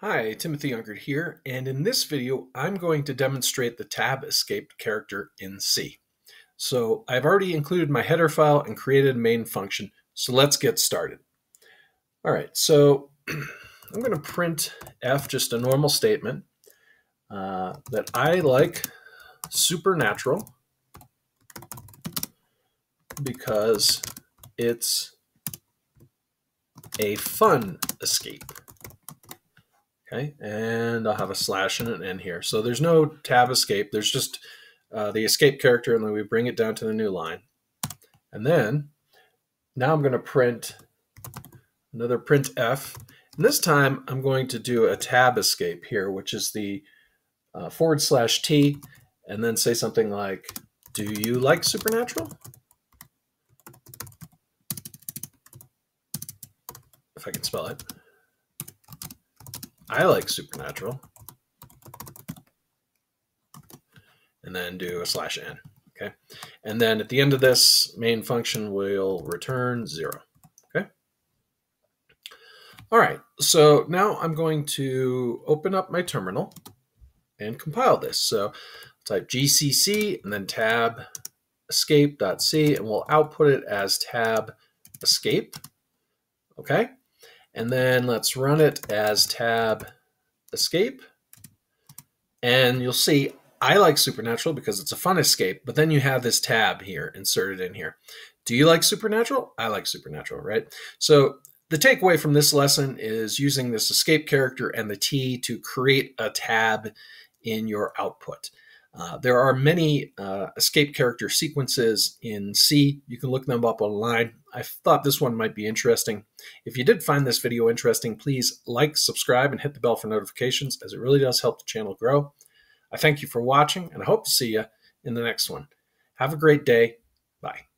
Hi, Timothy Unkert here, and in this video I'm going to demonstrate the tab escape character in C. So I've already included my header file and created a main function, so let's get started. All right, so I'm going to print F, just a normal statement, uh, that I like supernatural because it's a fun escape. Okay, and I'll have a slash and an N here. So there's no tab escape. There's just uh, the escape character, and then we bring it down to the new line. And then now I'm going to print another print F. And this time I'm going to do a tab escape here, which is the uh, forward slash T, and then say something like, do you like Supernatural? If I can spell it. I like Supernatural. And then do a slash n. Okay. And then at the end of this main function, we'll return zero. Okay. All right. So now I'm going to open up my terminal and compile this. So type gcc and then tab escape.c and we'll output it as tab escape. Okay. And then let's run it as tab escape. And you'll see I like Supernatural because it's a fun escape, but then you have this tab here inserted in here. Do you like Supernatural? I like Supernatural, right? So the takeaway from this lesson is using this escape character and the T to create a tab in your output. Uh, there are many uh, escape character sequences in C. You can look them up online. I thought this one might be interesting. If you did find this video interesting, please like, subscribe, and hit the bell for notifications as it really does help the channel grow. I thank you for watching and I hope to see you in the next one. Have a great day. Bye.